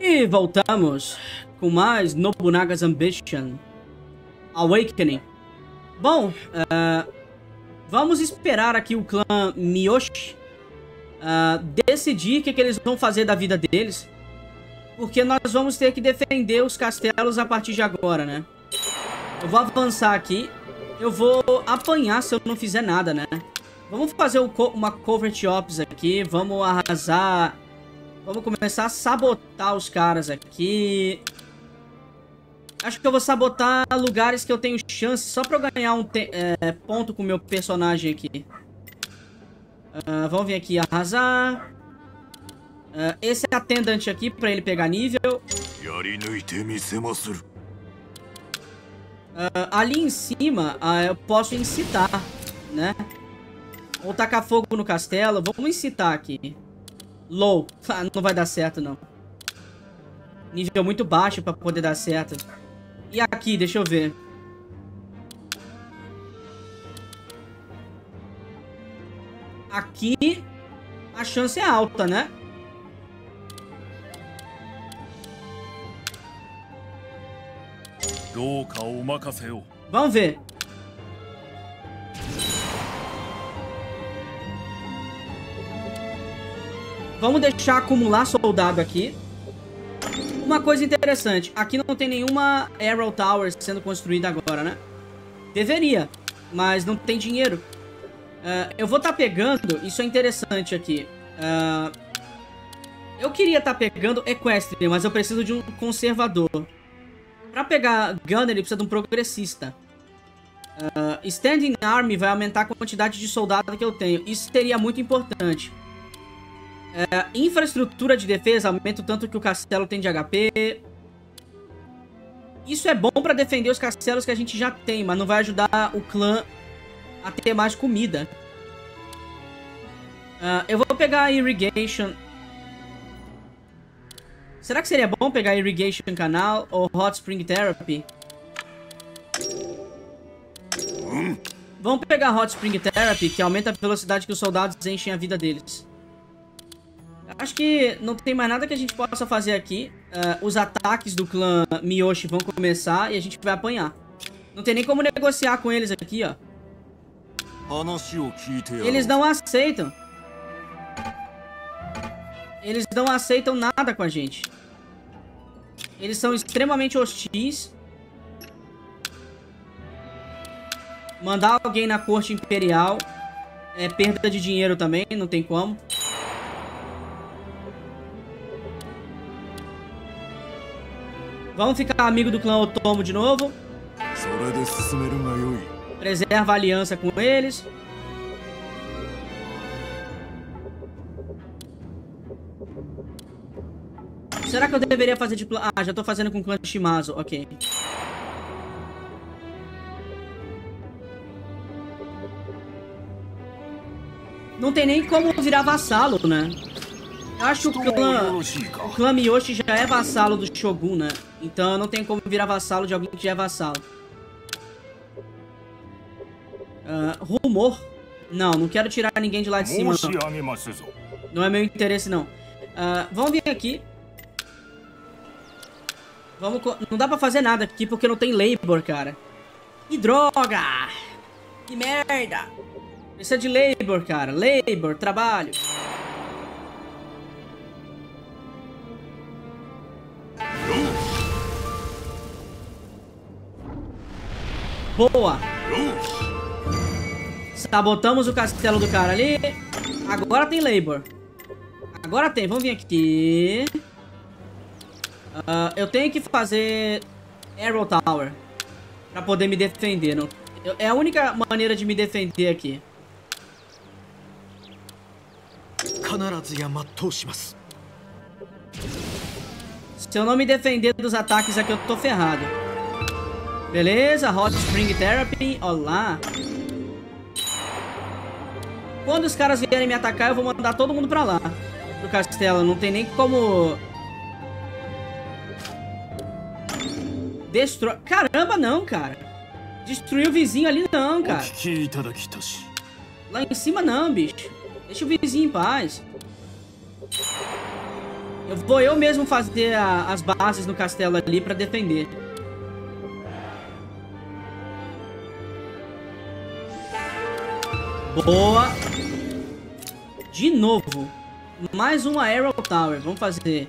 E voltamos com mais Nobunaga's Ambition Awakening. Bom, uh, vamos esperar aqui o clã Miyoshi uh, decidir o que, que eles vão fazer da vida deles. Porque nós vamos ter que defender os castelos a partir de agora, né? Eu vou avançar aqui. Eu vou apanhar se eu não fizer nada, né? Vamos fazer uma covert ops aqui. Vamos arrasar Vamos começar a sabotar os caras aqui. Acho que eu vou sabotar lugares que eu tenho chance só pra eu ganhar um é, ponto com o meu personagem aqui. Uh, vamos vir aqui arrasar. Uh, esse é atendante aqui pra ele pegar nível. Uh, ali em cima eu posso incitar, né? Ou tacar fogo no castelo. Vamos incitar aqui. Low. Ah, não vai dar certo, não. Nível muito baixo pra poder dar certo. E aqui, deixa eu ver. Aqui, a chance é alta, né? Vamos ver. Vamos deixar acumular soldado aqui. Uma coisa interessante, aqui não tem nenhuma Arrow Tower sendo construída agora, né? Deveria, mas não tem dinheiro. Uh, eu vou estar tá pegando, isso é interessante aqui. Uh, eu queria estar tá pegando Equestrian, mas eu preciso de um conservador. Pra pegar Gunner, ele precisa de um progressista. Uh, Standing Army vai aumentar a quantidade de soldado que eu tenho. Isso seria muito importante. É, infraestrutura de defesa aumenta o tanto que o castelo tem de HP. Isso é bom pra defender os castelos que a gente já tem, mas não vai ajudar o clã a ter mais comida. Uh, eu vou pegar Irrigation. Será que seria bom pegar Irrigation Canal ou Hot Spring Therapy? Vamos pegar Hot Spring Therapy, que aumenta a velocidade que os soldados enchem a vida deles. Acho que não tem mais nada que a gente possa fazer aqui. Uh, os ataques do clã Miyoshi vão começar e a gente vai apanhar. Não tem nem como negociar com eles aqui, ó. Eles não aceitam. Eles não aceitam nada com a gente. Eles são extremamente hostis. Mandar alguém na corte imperial é perda de dinheiro também, não tem como. Vamos ficar amigo do clã Otomo de novo. Preserva a aliança com eles. Será que eu deveria fazer de? Ah, já tô fazendo com o clã Shimazu, ok. Não tem nem como virar vassalo, né? Eu acho que o clã, o clã Miyoshi já é vassalo do Shogun, né? Então não tenho como virar vassalo de alguém que já é vassalo. Uh, rumor? Não, não quero tirar ninguém de lá de cima, não. Não é meu interesse, não. Uh, vamos vir aqui. Vamos... Não dá pra fazer nada aqui porque não tem labor, cara. Que droga! Que merda! Precisa de labor, cara. Labor, trabalho. Boa. Sabotamos o castelo do cara ali. Agora tem labor. Agora tem. Vamos vir aqui. Uh, eu tenho que fazer Arrow Tower. Pra poder me defender. Não? É a única maneira de me defender aqui. Se eu não me defender dos ataques aqui, eu tô ferrado. Beleza, Hot Spring Therapy. Olá. Quando os caras vierem me atacar, eu vou mandar todo mundo pra lá. Pro castelo. Não tem nem como... Destrói... Caramba, não, cara. Destruir o vizinho ali não, cara. Lá em cima não, bicho. Deixa o vizinho em paz. Eu vou eu mesmo fazer a, as bases no castelo ali pra defender. Boa. De novo. Mais uma Arrow Tower. Vamos fazer.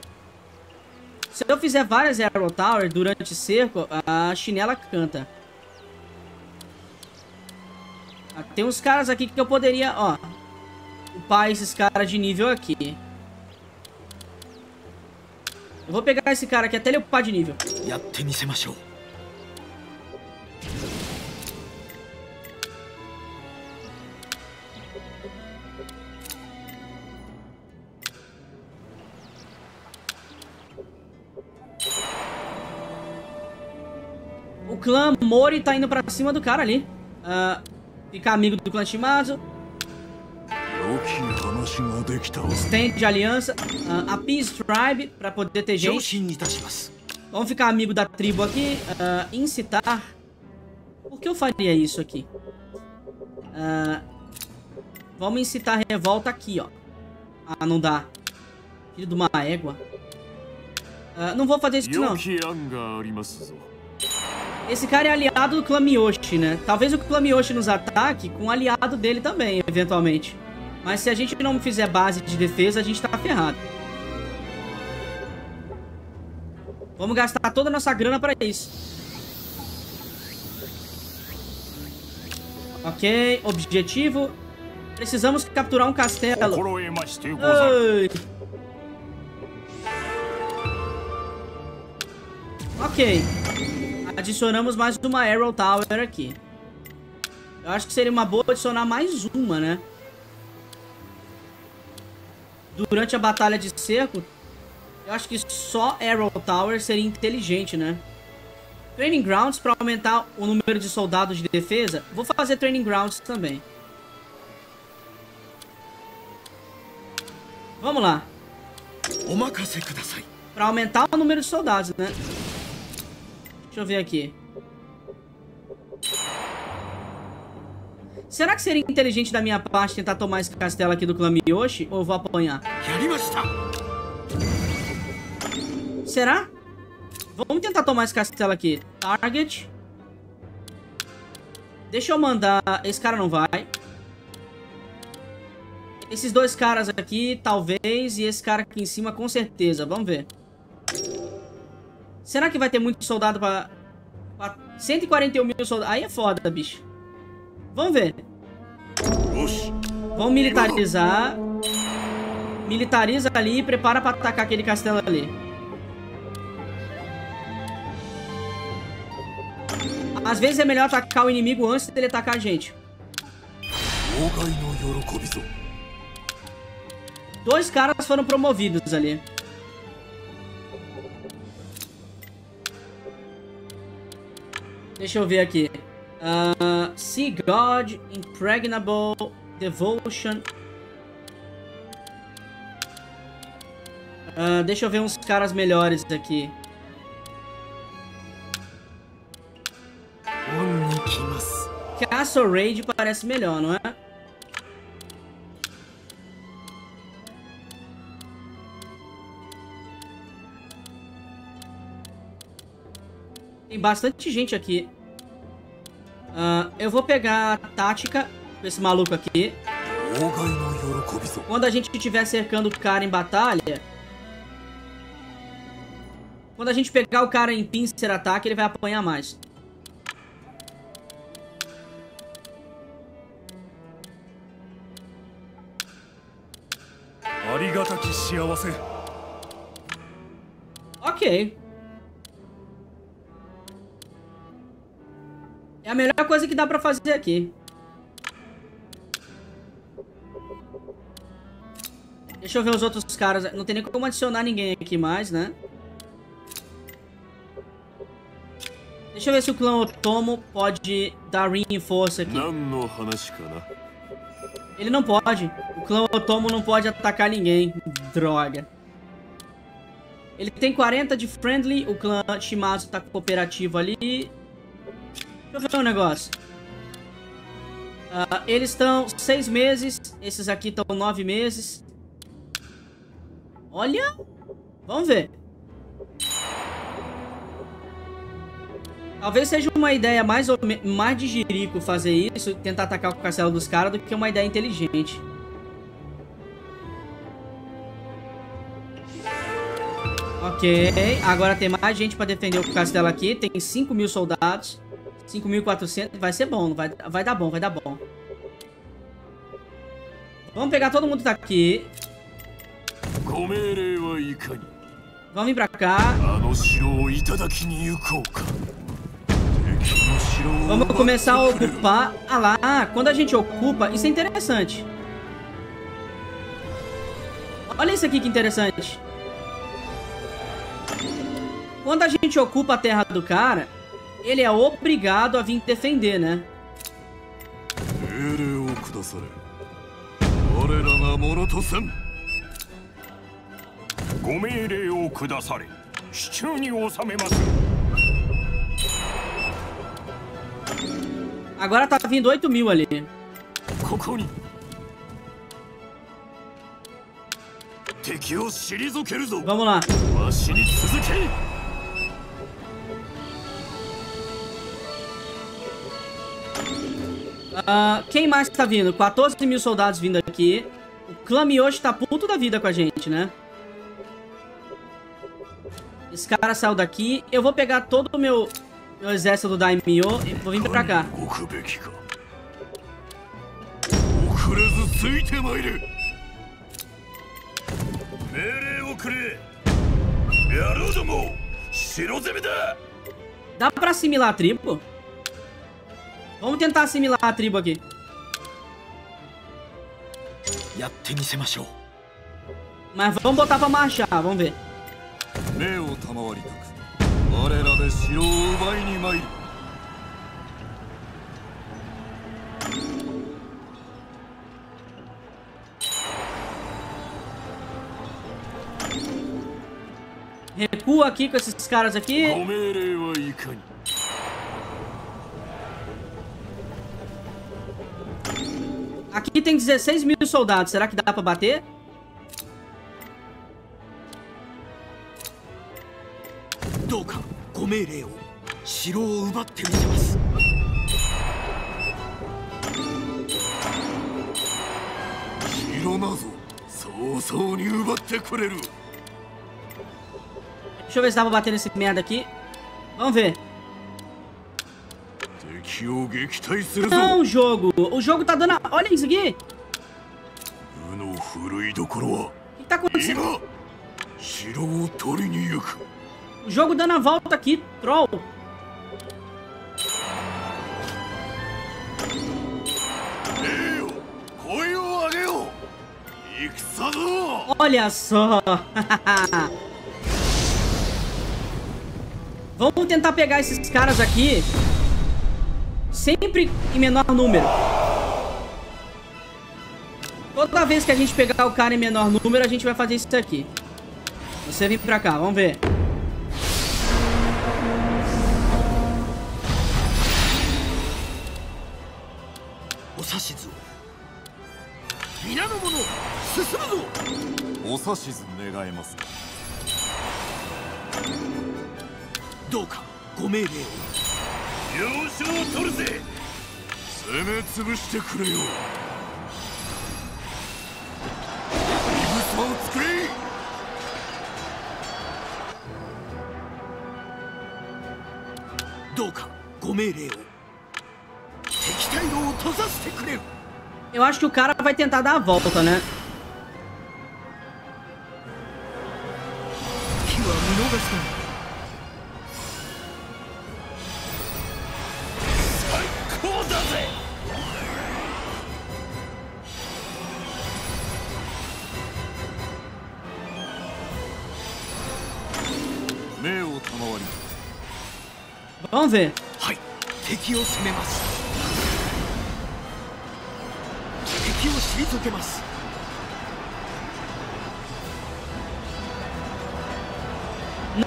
Se eu fizer várias Arrow Tower durante cerco, a chinela canta. Ah, tem uns caras aqui que eu poderia, ó, upar esses caras de nível aqui. Eu vou pegar esse cara aqui até ele upar de nível. Clã Mori tá indo pra cima do cara ali. Uh, ficar amigo do clã Shimazu. Stand de aliança. Uh, a Peace Tribe, pra poder ter gente. Vamos ficar amigo da tribo aqui. Uh, incitar. Por que eu faria isso aqui? Uh, vamos incitar revolta aqui, ó. Ah, não dá. Filho de uma égua. Uh, não vou fazer isso não. Esse cara é aliado do clã Miyoshi, né? Talvez o clã Miyoshi nos ataque com um aliado dele também, eventualmente. Mas se a gente não fizer base de defesa, a gente tá ferrado. Vamos gastar toda a nossa grana pra isso. Ok, objetivo. Precisamos capturar um castelo. Ai. Ok. Adicionamos mais uma Arrow Tower aqui. Eu acho que seria uma boa adicionar mais uma, né? Durante a batalha de cerco, eu acho que só Arrow Tower seria inteligente, né? Training Grounds para aumentar o número de soldados de defesa. Vou fazer Training Grounds também. Vamos lá. Para aumentar o número de soldados, né? Deixa eu ver aqui. Será que seria inteligente da minha parte tentar tomar esse castelo aqui do clã Miyoshi? Ou eu vou apanhar? Será? Vamos tentar tomar esse castelo aqui. Target. Deixa eu mandar... Esse cara não vai. Esses dois caras aqui, talvez. E esse cara aqui em cima, com certeza. Vamos ver. Será que vai ter muito soldado pra... pra 141 mil soldados. Aí é foda, bicho. Vamos ver. Vamos militarizar. Militariza ali e prepara pra atacar aquele castelo ali. Às vezes é melhor atacar o inimigo antes dele atacar a gente. Dois caras foram promovidos ali. Deixa eu ver aqui. Uh, See God, Impregnable, Devotion. Uh, deixa eu ver uns caras melhores aqui. Castle Raid parece melhor, não é? Tem bastante gente aqui. Uh, eu vou pegar a tática desse maluco aqui. Quando a gente estiver cercando o cara em batalha... Quando a gente pegar o cara em pincer ataque, ele vai apanhar mais. Ok. É a melhor coisa que dá pra fazer aqui. Deixa eu ver os outros caras. Não tem nem como adicionar ninguém aqui mais, né? Deixa eu ver se o clã Otomo pode dar reinforce aqui. Ele não pode. O clã Otomo não pode atacar ninguém. Droga. Ele tem 40 de friendly. O clã Shimazu tá cooperativo ali. Deixa eu ver um negócio. Uh, eles estão seis meses. Esses aqui estão nove meses. Olha. Vamos ver. Talvez seja uma ideia mais, mais de jirico fazer isso, tentar atacar o castelo dos caras, do que uma ideia inteligente. Ok, agora tem mais gente pra defender o castelo aqui. Tem 5 mil soldados. 5.400. Vai ser bom, vai, vai dar bom, vai dar bom. Vamos pegar todo mundo que tá aqui. Vamos vir pra cá. Vamos começar a ocupar. Ah lá, quando a gente ocupa, isso é interessante. Olha isso aqui que interessante. Quando a gente ocupa a terra do cara, ele é obrigado a vir defender, né? Agora tá vindo 8 mil ali. Vamos lá. Uh, quem mais tá vindo? 14 mil soldados vindo aqui. O clã Miyoshi tá puto da vida com a gente, né? Esse cara saiu daqui. Eu vou pegar todo o meu, meu exército do Daimyo e vou vir pra cá. Dá pra assimilar a tribo? Vamos tentar assimilar a tribo aqui. Mas vamos botar pra marchar, vamos ver. Recua aqui com esses caras aqui. Aqui tem 16 mil soldados. Será que dá pra bater? Deixa eu ver se dá pra bater nesse merda aqui. Vamos ver. Não, jogo. O jogo tá dando... A... Olha isso aqui. O que tá acontecendo? O jogo dando a volta aqui, troll. Olha só. Vamos tentar pegar esses caras aqui Sempre em menor número. Toda vez que a gente pegar o cara em menor número, a gente vai fazer isso aqui. Você vem pra cá, vamos ver. Osashizu. 要所を取るぜ。攻め潰してくれよ。を作れ。どうかご命令を。敵対を閉ざしてくれる Eu acho que o cara vai tentar dar a volta, né?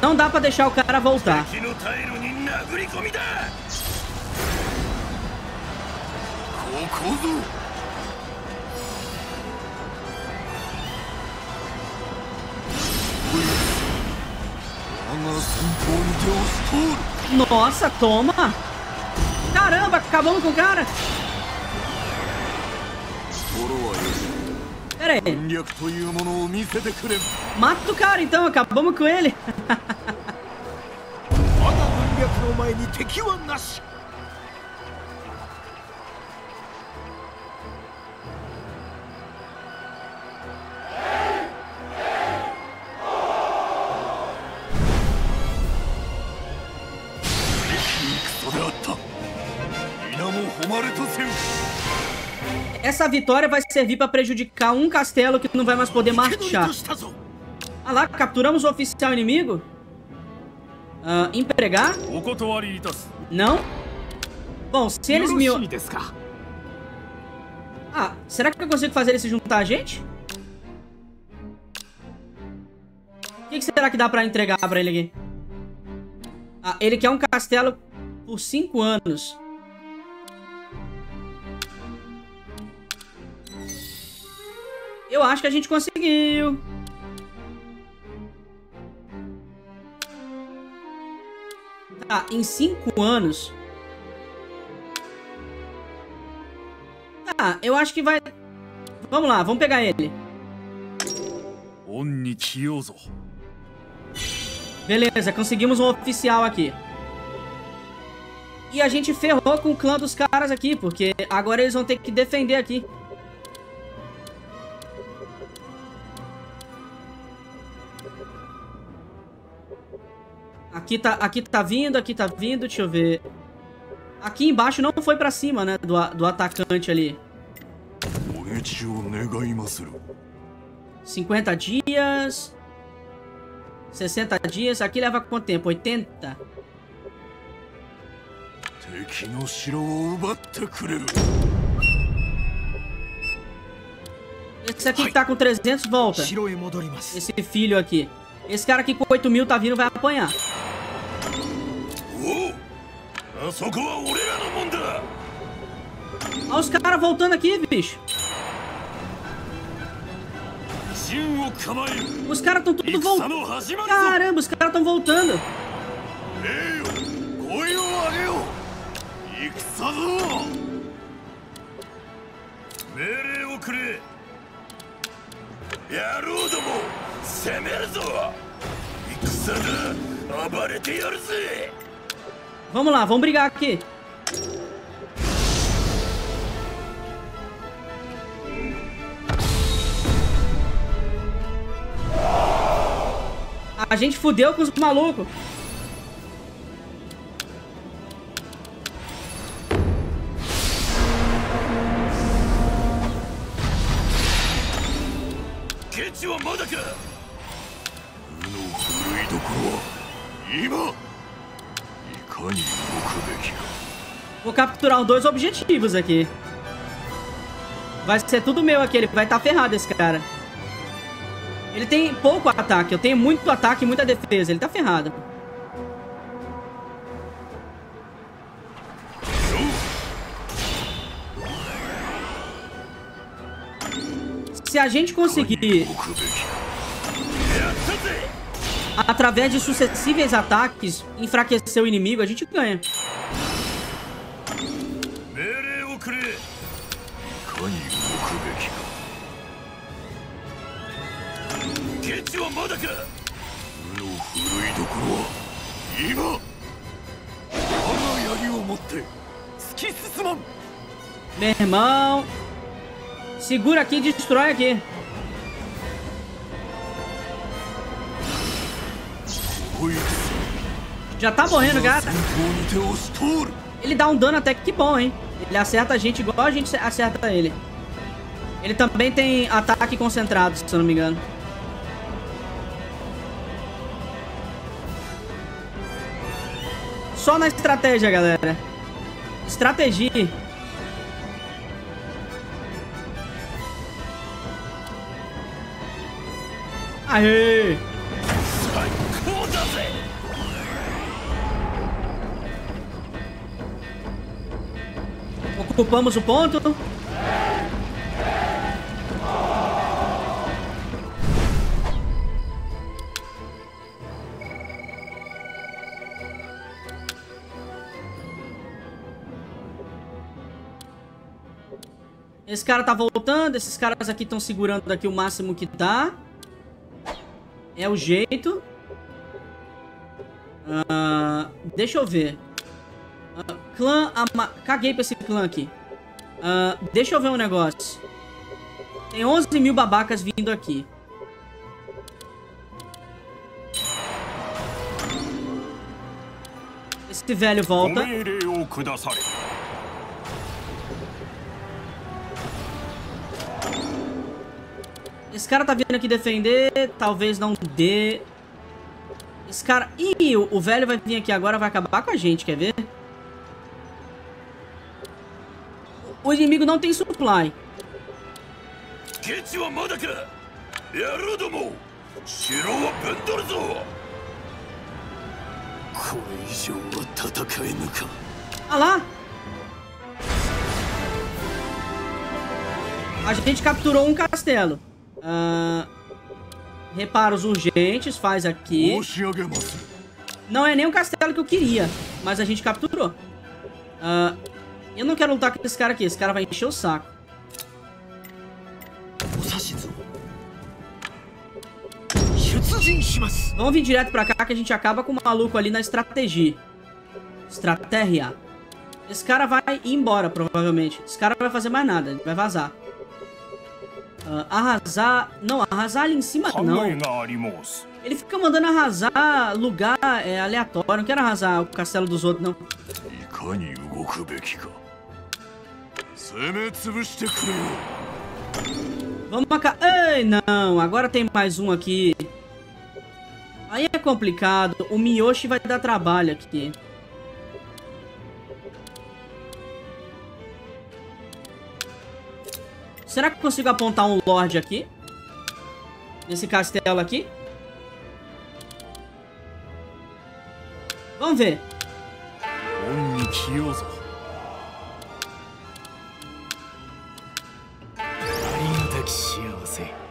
Não dá pra deixar o cara voltar. Nossa, toma! Caramba, acabamos com o cara! Pera aí. Mata o cara então, acabamos com ele. Essa vitória vai servir para prejudicar um castelo que não vai mais poder marchar. Ah lá, capturamos o oficial inimigo? Uh, empregar? Não? Bom, se eles me... Ah, será que eu consigo fazer ele se juntar a gente? O que, que será que dá pra entregar pra ele aqui? Ah, ele quer um castelo por 5 anos. Eu acho que a gente conseguiu. Tá, em cinco anos... Tá, eu acho que vai... Vamos lá, vamos pegar ele. Beleza, conseguimos um oficial aqui. E a gente ferrou com o clã dos caras aqui, porque agora eles vão ter que defender aqui. Aqui tá, aqui tá vindo, aqui tá vindo, deixa eu ver. Aqui embaixo não foi pra cima, né, do, do atacante ali. 50 dias. 60 dias. Aqui leva quanto tempo? 80? Esse aqui que tá com 300 volta. Esse filho aqui. Esse cara aqui com 8 mil tá vindo vai apanhar. Olha os caras voltando aqui, bicho. Os caras estão tudo voltando. Caramba, os caras estão voltando. Vamos lá, vamos brigar aqui. A gente fudeu com os malucos. Capturar dois objetivos aqui. Vai ser tudo meu aqui, ele vai estar tá ferrado esse cara. Ele tem pouco ataque, eu tenho muito ataque e muita defesa, ele tá ferrado. Se a gente conseguir através de sucessíveis ataques, enfraquecer o inimigo, a gente ganha. Meu irmão, segura aqui e destrói aqui. Já tá morrendo, gata. Ele dá um dano até que bom, hein? Ele acerta a gente igual a gente acerta ele. Ele também tem ataque concentrado, se eu não me engano. Só na estratégia, galera. Estratégia. Aê! Ocupamos o ponto. Esse cara tá voltando, esses caras aqui estão segurando aqui o máximo que dá. É o jeito. Uh, deixa eu ver. Uh, clã... Ama... Caguei pra esse clã aqui. Uh, deixa eu ver um negócio. Tem 11 mil babacas vindo aqui. Esse velho volta. Esse cara tá vindo aqui defender. Talvez não dê. Esse cara... Ih, o, velho vai vir aqui agora, vai acabar com a gente, quer ver? O inimigo não tem supply. Ah lá! A gente capturou um castelo. Uh, reparos urgentes, faz aqui. Não é nem o castelo que eu queria, mas a gente capturou. Uh, eu não quero lutar com esse cara aqui, esse cara vai encher o saco. Vamos vir direto pra cá que a gente acaba com o maluco ali na estratégia. Estratégia. Esse cara vai ir embora, provavelmente. Esse cara não vai fazer mais nada, ele vai vazar. Uh, arrasar... Não, arrasar ali em cima não. Ele fica mandando arrasar lugar é, aleatório. Não quero arrasar o castelo dos outros, não. Vamos marcar... Ei, não. Agora tem mais um aqui. Aí é complicado. O Miyoshi vai dar trabalho aqui. Será que eu consigo apontar um Lorde aqui? Nesse castelo aqui? Vamos ver.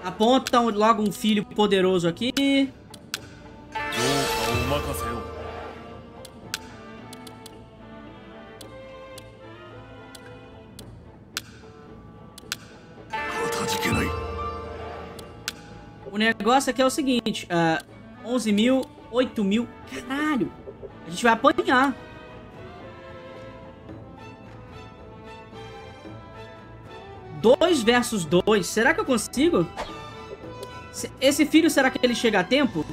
Aponta logo um filho poderoso aqui. Negócio aqui é o seguinte, uh, 11 mil, 8 mil, caralho, a gente vai apanhar. Dois versus dois, será que eu consigo? Esse filho, será que ele chega a tempo?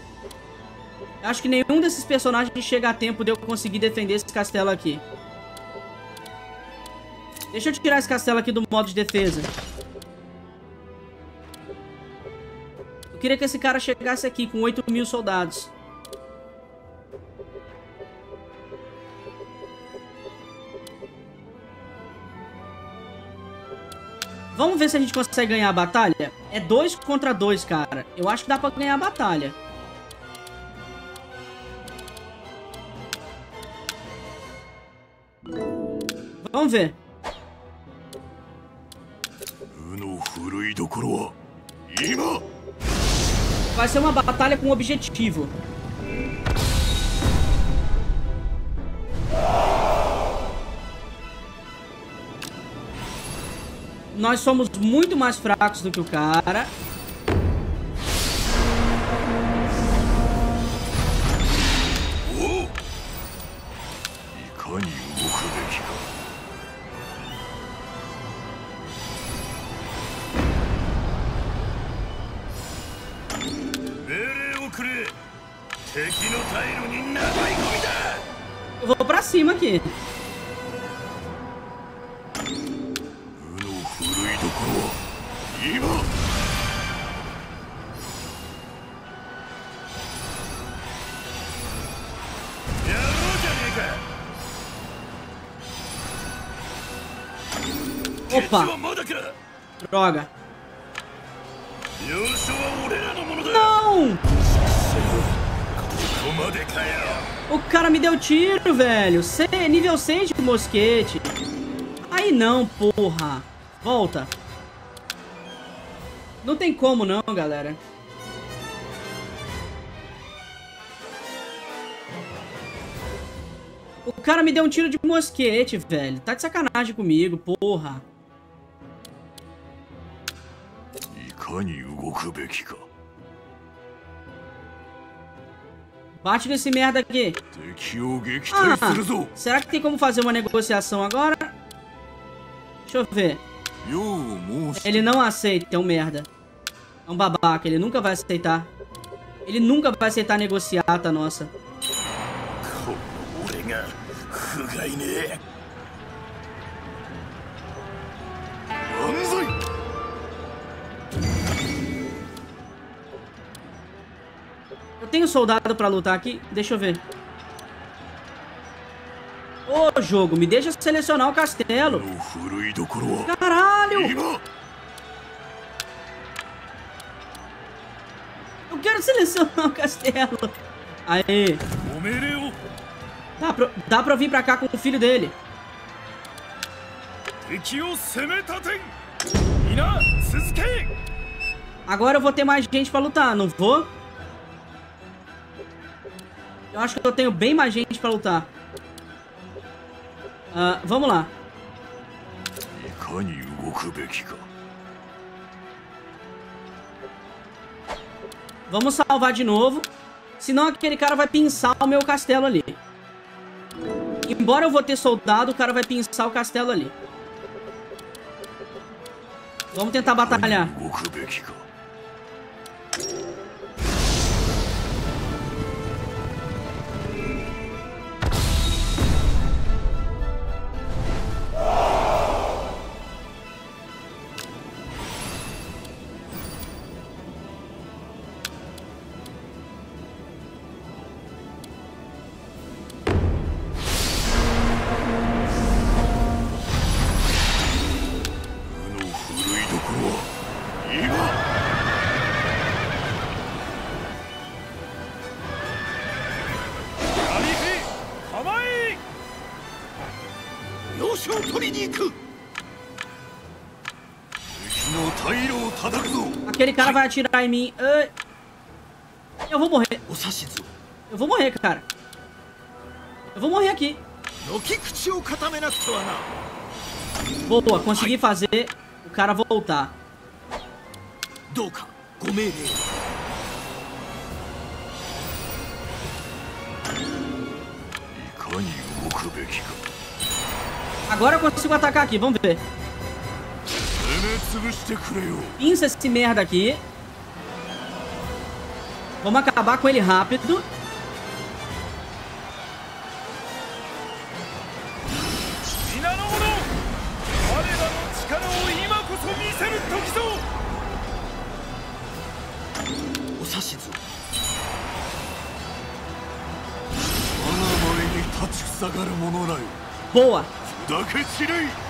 Acho que nenhum desses personagens chega a tempo de eu conseguir defender esse castelo aqui. Deixa eu tirar esse castelo aqui do modo de defesa. Eu queria que esse cara chegasse aqui com 8 mil soldados. Vamos ver se a gente consegue ganhar a batalha? É dois contra dois, cara. Eu acho que dá pra ganhar a batalha. Vamos ver. Vai ser uma batalha com objetivo. Nós somos muito mais fracos do que o cara. Eu vou pra cima aqui. Opa! Droga! O cara me deu tiro, velho. C, nível 6 de mosquete. Aí não, porra. Volta. Não tem como não, galera. O cara me deu um tiro de mosquete, velho. Tá de sacanagem comigo, porra. かに動くべきか Bate nesse merda aqui. Ah, será que tem como fazer uma negociação agora? Deixa eu ver. Ele não aceita, é um merda. É um babaca, ele nunca vai aceitar. Ele nunca vai aceitar negociata nossa. Eu tenho soldado pra lutar aqui. Deixa eu ver. Ô, oh, jogo, me deixa selecionar o castelo. Caralho! Eu quero selecionar o castelo. Aê. Tá dá pra, dá pra vir pra cá com o filho dele. Agora eu vou ter mais gente pra lutar, não vou? Eu acho que eu tenho bem mais gente pra lutar. Uh, vamos lá. Vamos salvar de novo. Senão aquele cara vai pinçar o meu castelo ali. Embora eu vou ter soldado, o cara vai pinçar o castelo ali. Vamos tentar batalhar. cara vai atirar em mim. Ah, eu vou morrer. Eu vou morrer, cara. Eu vou morrer aqui. Boa, consegui fazer o cara voltar. Agora eu consigo atacar aqui, vamos ver. 潰してくれよ Pinça esse merda aqui. Vamos acabar com ele rápido. 皆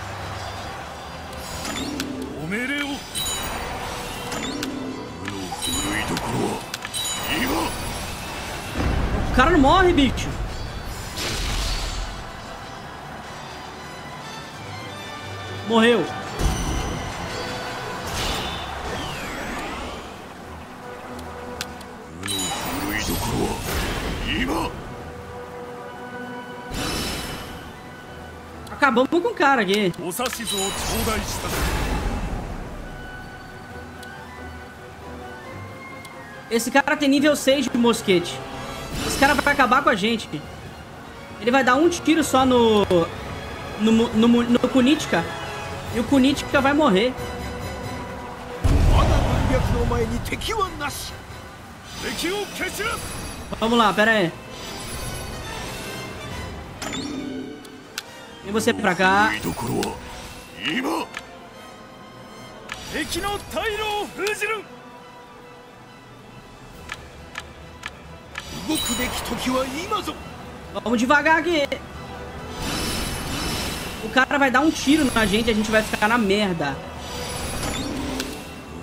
cara não morre, bicho. Morreu. Acabamos com o cara aqui. Esse cara tem nível 6 de mosquete. Esse cara vai acabar com a gente. Ele vai dar um tiro só no... No, no, no, Kunitka. E o Kunitka vai morrer. Vamos lá, pera aí. Vem você pra cá. Vamos devagar aqui. O cara vai dar um tiro na gente e a gente vai ficar na merda.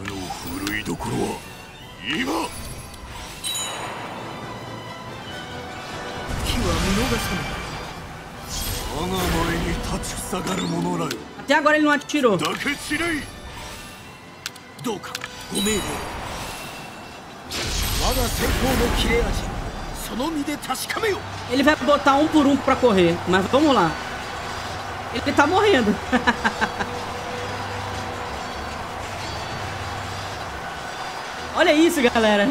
この古いところは今敵は見逃さない我が前に立ちふさがる者らよ Até agora ele não atirou. だけ散れいどうかご命令を我が先行の切れ味その身で確かめよ ele vai botar um por um pra correr. Mas vamos lá. Ele tá morrendo. Olha isso, galera.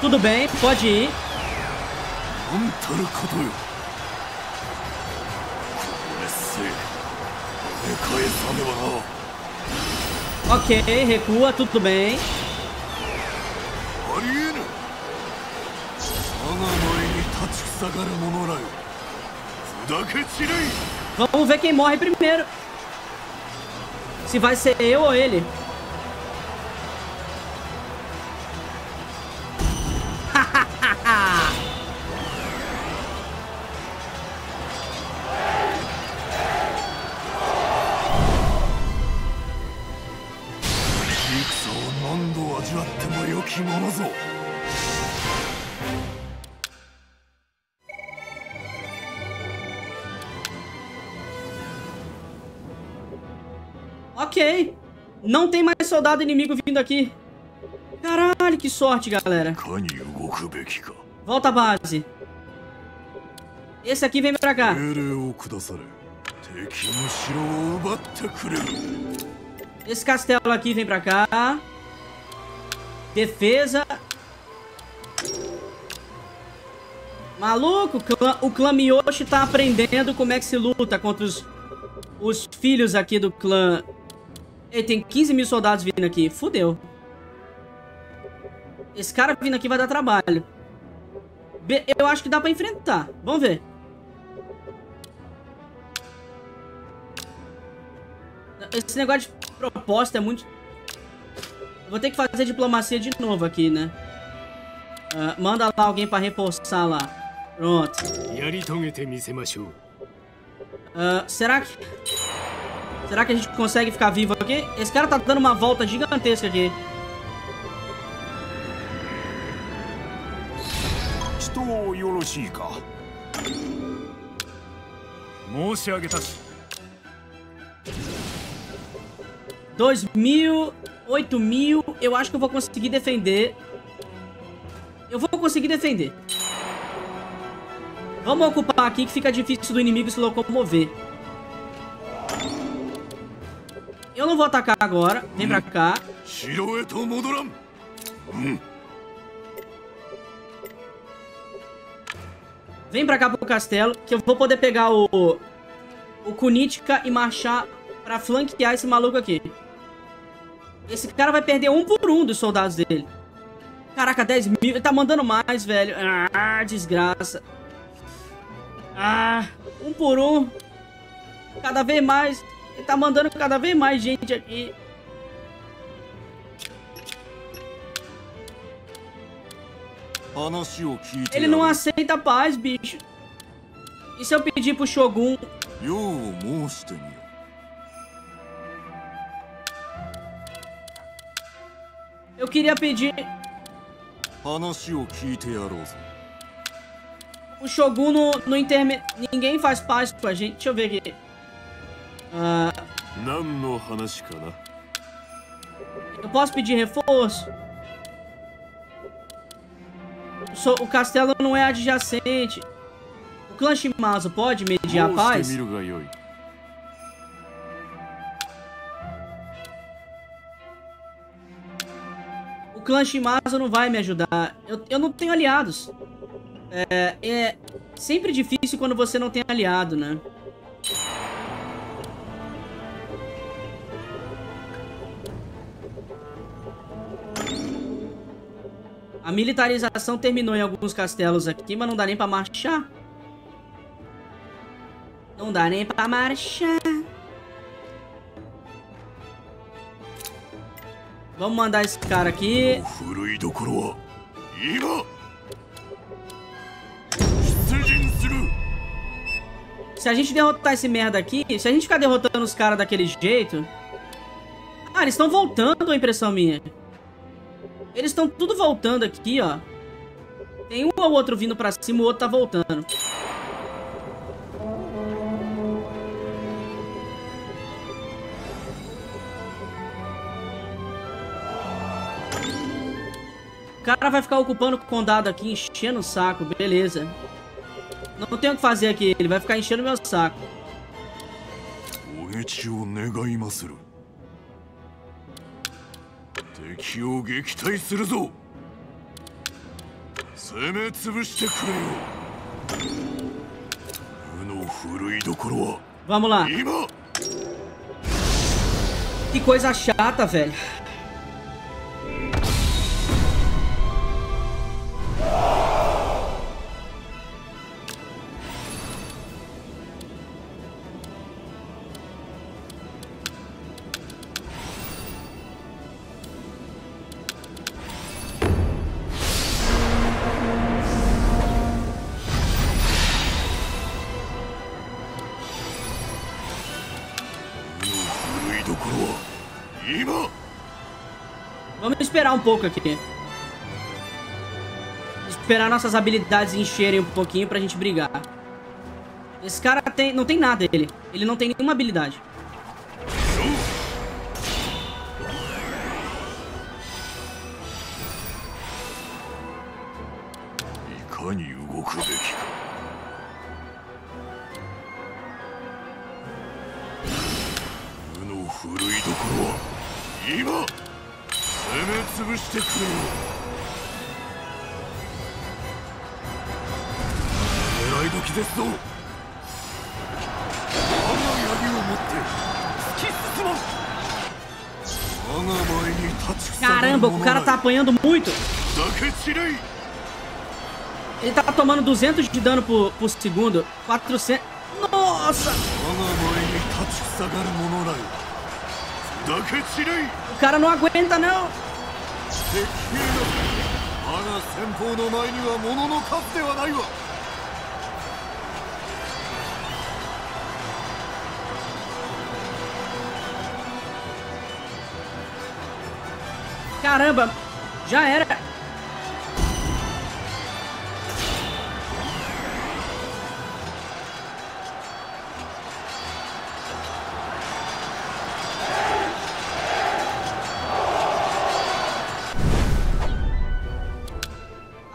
Tudo bem, pode ir. Ok, recua, tudo bem. Vamos ver quem morre primeiro. Se vai ser eu ou ele. Ok. Não tem mais soldado inimigo vindo aqui. Caralho, que sorte, galera. Volta à base. Esse aqui vem pra cá. Esse castelo aqui vem pra cá. Defesa. Maluco, o clã Miyoshi tá aprendendo como é que se luta contra os, os filhos aqui do clã ele tem 15 mil soldados vindo aqui. Fudeu. Esse cara vindo aqui vai dar trabalho. eu acho que dá pra enfrentar. Vamos ver. Esse negócio de proposta é muito... Vou ter que fazer diplomacia de novo aqui, né? Uh, manda lá alguém pra reforçar lá. Pronto. Uh, será que... Será que a gente consegue ficar vivo aqui? Esse cara tá dando uma volta gigantesca aqui. Estou 2 mil, 8 mil, eu acho que eu vou conseguir defender. Eu vou conseguir defender. Vamos ocupar aqui que fica difícil do inimigo se locomover. Eu não vou atacar agora. Vem pra hum. cá. Hum. Vem pra cá pro castelo, que eu vou poder pegar o... O Kunitka e marchar pra flanquear esse maluco aqui. Esse cara vai perder um por um dos soldados dele. Caraca, 10 mil. Ele tá mandando mais, velho. Ah, desgraça. Ah, um por um. Cada vez mais. Ele tá mandando cada vez mais gente aqui. Ele não aceita paz, bicho. E se eu pedir pro Shogun? Eu queria pedir. O Shogun no, no intermédio. Ninguém faz paz com a gente. Deixa eu ver aqui. Ah, eu posso pedir reforço? So, o castelo não é adjacente. O clã Shimazu pode mediar a paz? O clã Shimazu não vai me ajudar. Eu, eu não tenho aliados. É, é sempre difícil quando você não tem aliado, né? A militarização terminou em alguns castelos aqui, mas não dá nem pra marchar. Não dá nem pra marchar. Vamos mandar esse cara aqui. Se a gente derrotar esse merda aqui, se a gente ficar derrotando os caras daquele jeito... Ah, eles estão voltando, a impressão minha. Eles estão tudo voltando aqui, ó. Tem um ou outro vindo pra cima, o outro tá voltando. O cara vai ficar ocupando o condado aqui, enchendo o saco, beleza. Não tem o que fazer aqui, ele vai ficar enchendo meu saco. げちを願いまする 敵を撃退するぞ攻め潰してくれよ負の古いどころは Vamos lá. 今 Que coisa chata, velho.「esperar um pouco aqui. Esperar nossas habilidades encherem um pouquinho pra gente brigar. Esse cara tem, não tem nada, ele. Ele não tem nenhuma habilidade. い かに動くべきか負の古いどころは今攻め潰してくれよ狙い時ですぞ我が槍を持って突き進もう我が前に立ちふさがる Caramba, o 者 cara な tá い apanhando muito. だけ散れい Ele tá tomando 200 de dano por, por segundo. 400. Nossa! 我が前に立ちふさがる者らよだけ散れい O cara não aguenta, não. 敵兵だ我が先方の前には物の数ではないわ Caramba, já era.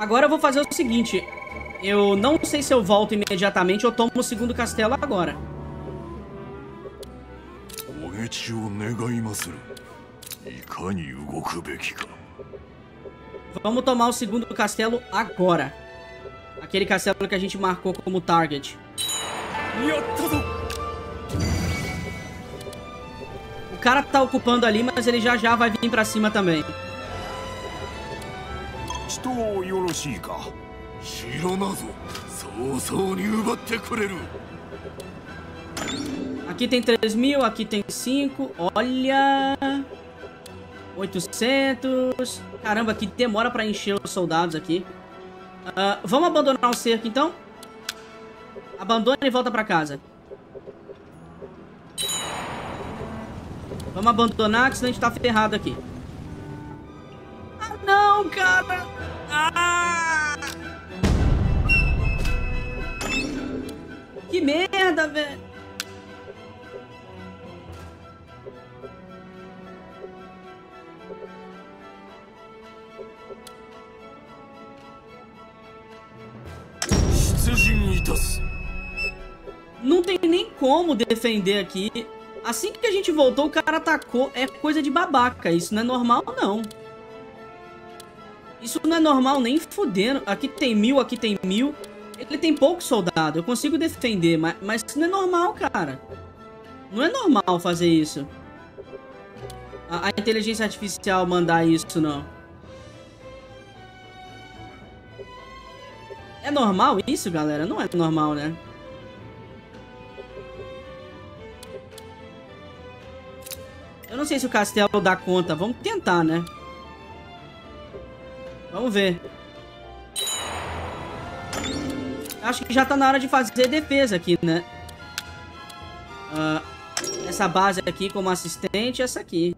Agora eu vou fazer o seguinte. Eu não sei se eu volto imediatamente ou tomo o segundo castelo agora. Vamos tomar o segundo castelo agora. Aquele castelo que a gente marcou como target. O cara tá ocupando ali, mas ele já já vai vir pra cima também. 人よろしいか城なぞ早々に奪ってくれる Aqui tem 3 mil, aqui tem 5. Olha... 800. Caramba, que demora pra encher os soldados aqui. Ah, vamos abandonar o cerco, então? Abandona e volta pra casa. Vamos abandonar, que senão a gente tá ferrado aqui. Ah, não, cara! Ah! Que merda, velho! Não tem nem como defender aqui. Assim que a gente voltou, o cara atacou. É coisa de babaca. Isso não é normal, não. Isso não é normal nem fudendo. Aqui tem mil, aqui tem mil. Ele tem pouco soldado. Eu consigo defender, mas, mas isso não é normal, cara. Não é normal fazer isso. A, a inteligência artificial mandar isso, não. É normal isso, galera? Não é normal, né? Eu não sei se o castelo dá conta. Vamos tentar, né? Vamos ver. Acho que já tá na hora de fazer defesa aqui, né? Ah, essa base aqui como assistente, essa aqui.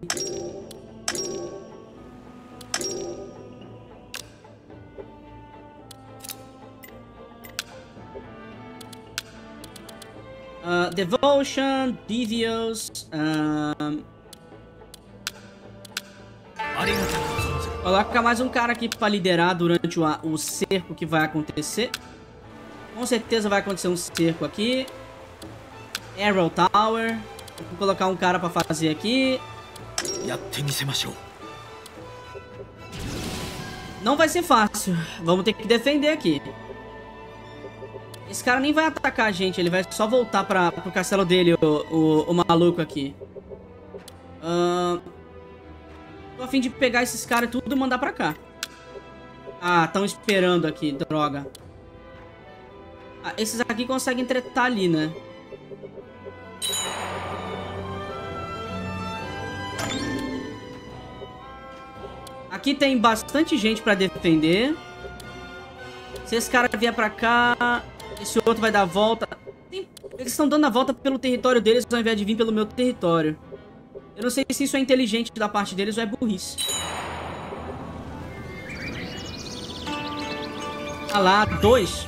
Ah, devotion, Devious. Um... Coloca mais um cara aqui pra liderar durante o, o cerco que vai acontecer. Com certeza vai acontecer um cerco aqui. Arrow Tower. Vou colocar um cara pra fazer aqui. Não vai ser fácil. Vamos ter que defender aqui. Esse cara nem vai atacar a gente. Ele vai só voltar pra, pro castelo dele, o, o, o maluco aqui. Uh, Tô a fim de pegar esses caras tudo e mandar pra cá. Ah, estão esperando aqui. Droga. Ah, esses aqui conseguem tretar ali, né? Aqui tem bastante gente pra defender. Se esse cara vier pra cá, esse outro vai dar a volta. Eles estão dando a volta pelo território deles ao invés de vir pelo meu território. Eu não sei se isso é inteligente da parte deles ou é burrice. Ah lá, dois.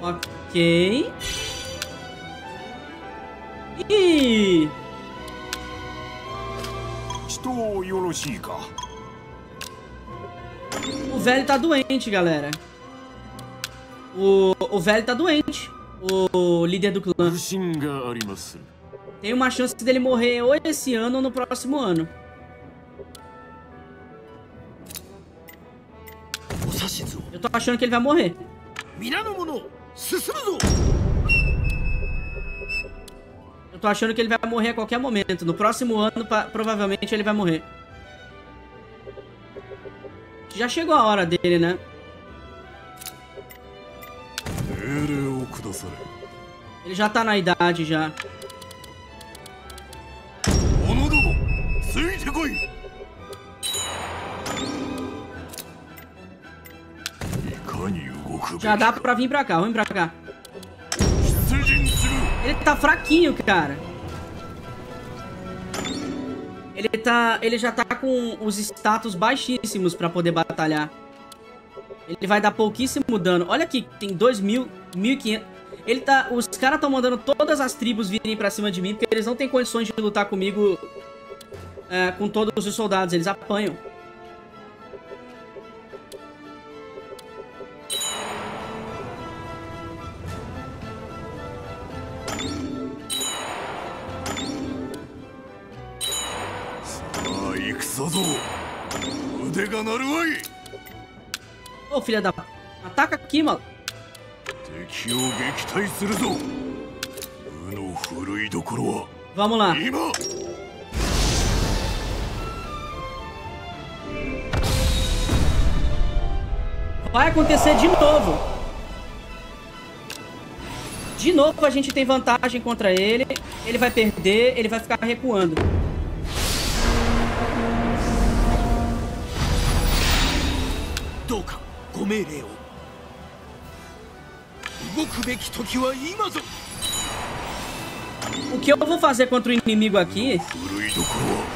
Ok. E... Estou O velho tá doente, galera. O, o velho tá doente. O líder do clã. Tem uma chance dele morrer ou esse ano ou no próximo ano. Eu tô achando que ele vai morrer. Eu tô achando que ele vai morrer a qualquer momento. No próximo ano, provavelmente, ele vai morrer. Já chegou a hora dele, né? Ele já tá na idade, já. ついてこいいかに動くべき Já dá か pra vir pra cá. Vem pra cá. 出陣する Ele tá fraquinho, cara. Ele tá, ele já tá com os status baixíssimos pra poder batalhar. Ele vai dar pouquíssimo dano. Olha aqui, tem 2.000, 1.500. Ele tá, os caras estão mandando todas as tribos virem pra cima de mim porque eles não têm condições de lutar comigo é, com todos os soldados, eles apanham. Ô oh, filha da. Ataca aqui, mano. Vamos lá. Vai acontecer de novo. De novo a gente tem vantagem contra ele. Ele vai perder, ele vai ficar recuando. O que eu vou fazer contra o inimigo aqui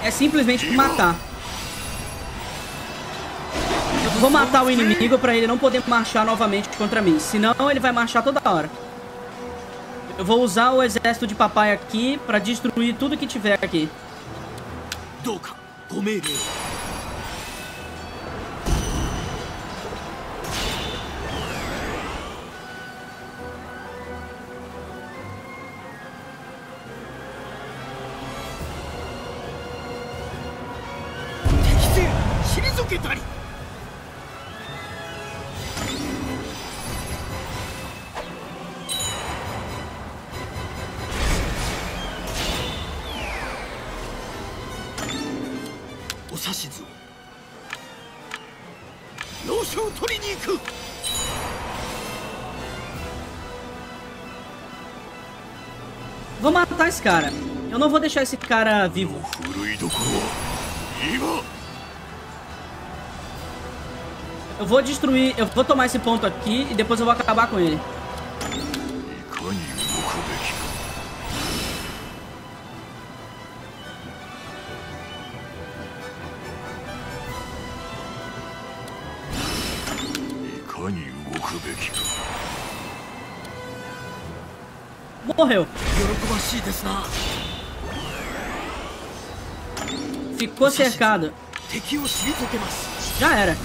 é simplesmente matar. Eu vou matar o inimigo pra ele não poder marchar novamente contra mim. Senão ele vai marchar toda hora. Eu vou usar o exército de papai aqui pra destruir tudo que tiver aqui. どうかご命令 cara. Eu não vou deixar esse cara vivo. Eu vou destruir, eu vou tomar esse ponto aqui e depois eu vou acabar com ele. Ficou cercado. Já era.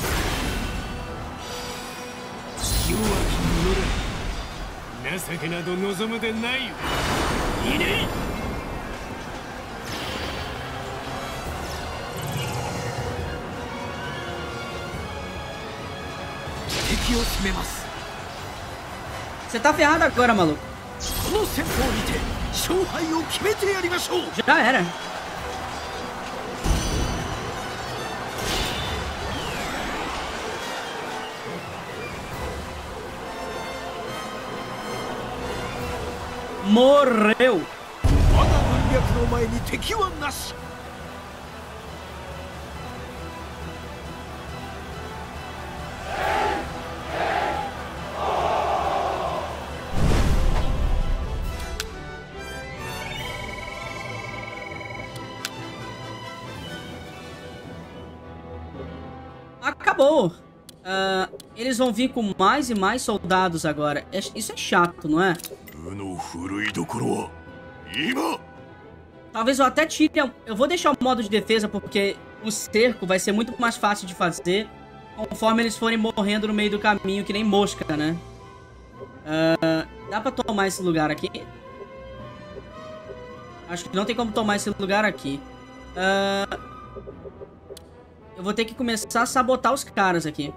Você tá ferrado agora, maluco. この戦法にて勝敗を決めてやりましょう Já era. 'Morreu'. 我が軍略の前に敵はなし Eles vão vir com mais e mais soldados agora. É isso é chato, não é? Talvez eu até tire... Eu vou deixar o modo de defesa porque o cerco vai ser muito mais fácil de fazer conforme eles forem morrendo no meio do caminho, que nem mosca, né? Uh, dá pra tomar esse lugar aqui? Acho que não tem como tomar esse lugar aqui. Uh, eu vou ter que começar a sabotar os caras aqui.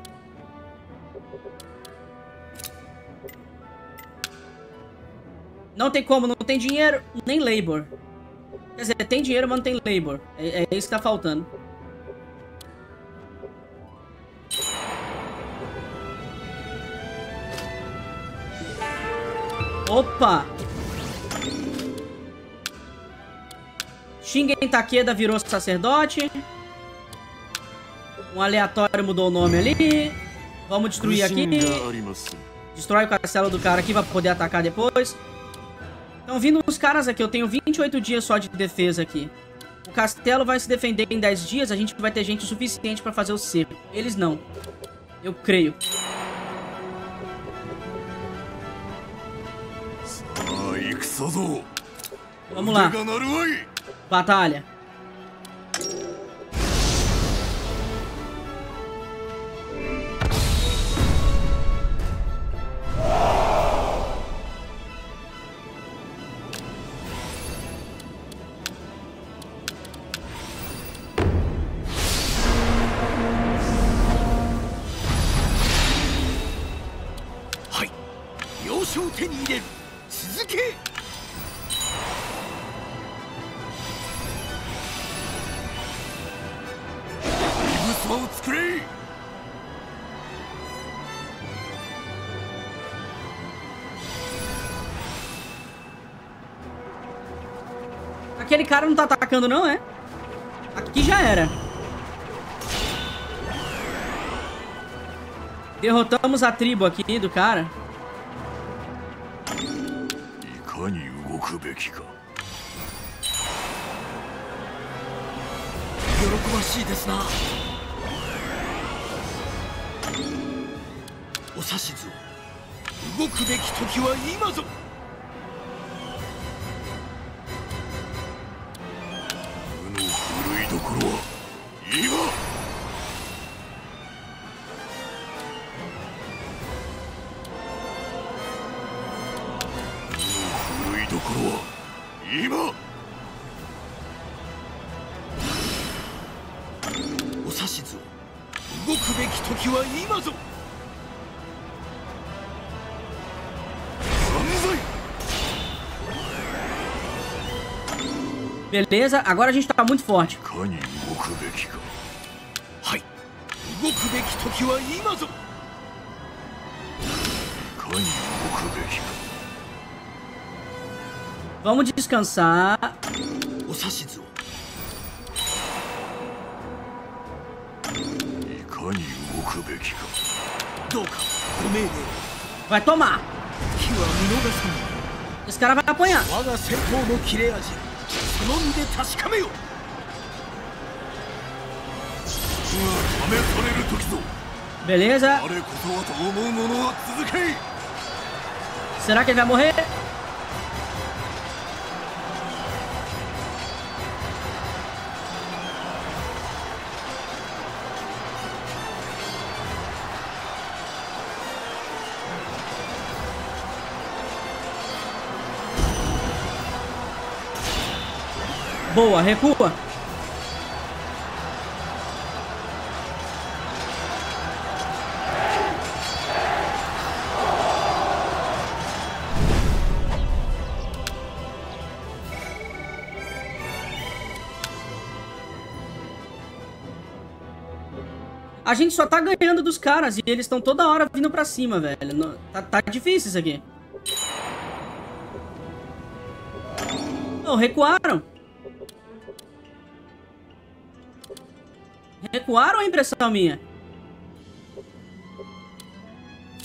Não tem como, não tem dinheiro, nem labor. Quer dizer, tem dinheiro, mas não tem labor. É, é isso que tá faltando. Opa! Shingen Takeda virou sacerdote. Um aleatório mudou o nome ali. Vamos destruir aqui. Destrói o castelo do cara aqui, vai poder atacar depois. Estão vindo uns caras aqui. Eu tenho 28 dias só de defesa aqui. O castelo vai se defender em 10 dias. A gente vai ter gente suficiente pra fazer o cerco. Eles não. Eu creio. Vamos lá. Batalha. cara não tá atacando, não, é? Aqui já era. Derrotamos a tribo aqui do cara. いかに動くべきか喜ばしいですなお指図を動くべき時は今ぞ Beleza, agora a gente tá muito forte. Vamos descansar. Vai tomar. Esse cara vai apanhar. みで確かめよ試される時ぞ Beleza? Será que ele vai morrer? Boa, recua. A gente só tá ganhando dos caras e eles estão toda hora vindo pra cima, velho. Tá, tá difícil isso aqui. Não, recuaram. recuar ou é impressão minha?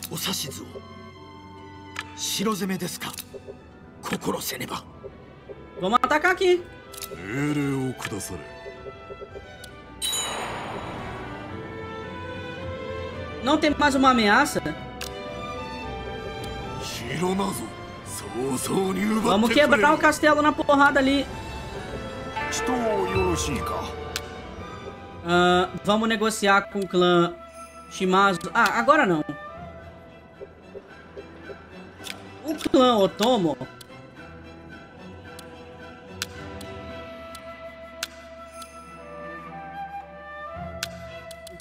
O Sashizu. Shirozeme desu ka? Kokoro seneba. Vamos atacar aqui. Ereu kudasare. Não tem mais uma ameaça? Shironazo. Vamos quebrar o castelo na porrada ali. Estou をよろしいか Ah, vamos negociar com o clã Shimazu. Ah, agora não. O clã Otomo.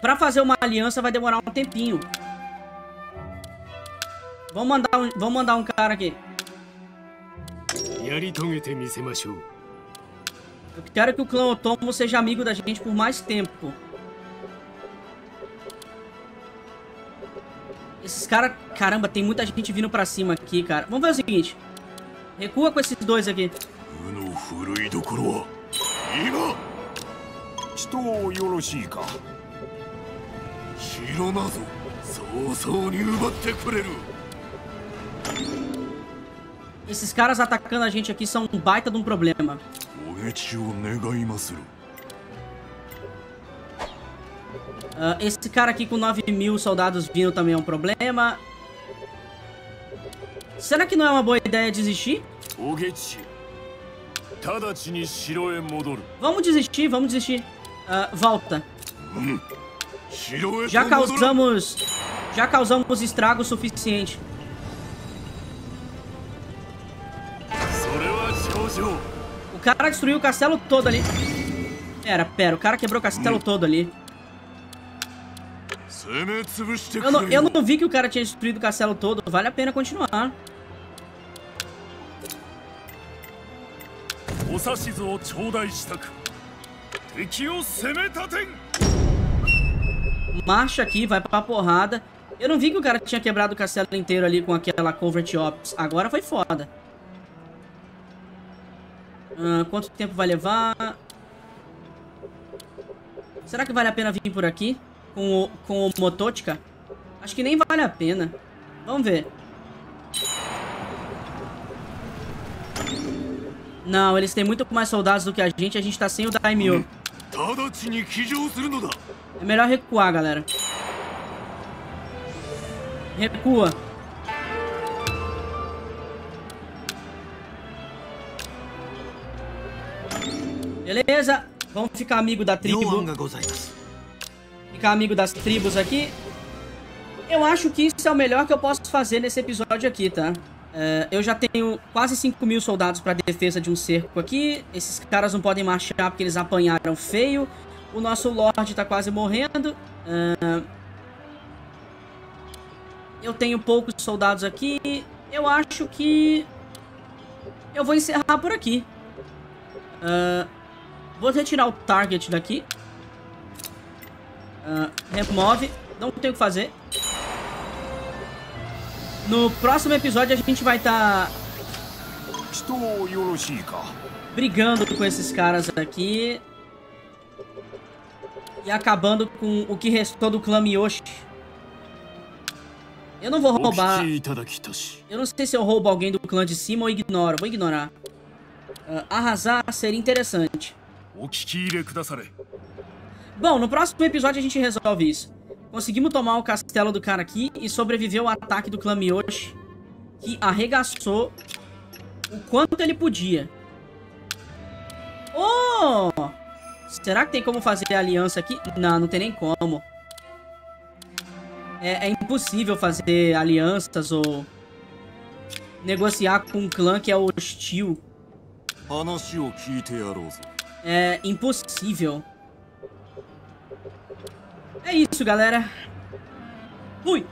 Pra fazer uma aliança vai demorar um tempinho. Vamos mandar um, vamos mandar um cara aqui. やり遂げてみせましょう Eu quero que o clã Otomo seja amigo da gente por mais tempo. Esses caras... Caramba, tem muita gente vindo pra cima aqui, cara. Vamos ver o seguinte. Recua com esses dois aqui. うの古いどころは今人をよろしいか城なぞ早々に奪ってくれる esses caras atacando a gente aqui são um baita de um problema. Uh, esse cara aqui com 9 mil soldados vindo também é um problema. Será que não é uma boa ideia desistir? Vamos desistir, vamos desistir. Uh, volta. Já causamos... Já causamos estrago suficiente. O cara destruiu o castelo todo ali. Pera, pera, o cara quebrou o castelo todo ali. Eu não, eu não vi que o cara tinha destruído o castelo todo. Vale a pena continuar. Marcha aqui, vai pra porrada. Eu não vi que o cara tinha quebrado o castelo inteiro ali com aquela Covert Ops. Agora foi foda. Uh, quanto tempo vai levar? Será que vale a pena vir por aqui? Com o, com o Mototica? Acho que nem vale a pena. Vamos ver. Não, eles têm muito mais soldados do que a gente. A gente tá sem o Daimyo. É melhor recuar, galera. Recua. Beleza? Vamos ficar amigo da tribo. Ficar amigo das tribos aqui. Eu acho que isso é o melhor que eu posso fazer nesse episódio aqui, tá? Uh, eu já tenho quase 5 mil soldados para defesa de um cerco aqui. Esses caras não podem marchar porque eles apanharam feio. O nosso Lorde tá quase morrendo. Uh, eu tenho poucos soldados aqui. Eu acho que... Eu vou encerrar por aqui. Uh, Vou retirar o target daqui. Uh, remove. Não tem o que fazer. No próximo episódio a gente vai estar... Tá brigando com esses caras aqui. E acabando com o que restou do clã Miyoshi. Eu não vou roubar. Eu não sei se eu roubo alguém do clã de cima ou ignoro. Vou ignorar. Uh, arrasar seria interessante. お聞き入れくだされ Bom, no próximo episódio a gente resolve isso. Conseguimos tomar o castelo do cara aqui e sobreviver ao ataque do clã Miyoshi, que arregaçou o quanto ele podia. Oh! Será que tem como fazer aliança aqui? Não, não tem nem como. É, é impossível fazer alianças ou negociar com um clã que é hostil. 話を聞いてやろうぞ É impossível. É isso, galera. Fui!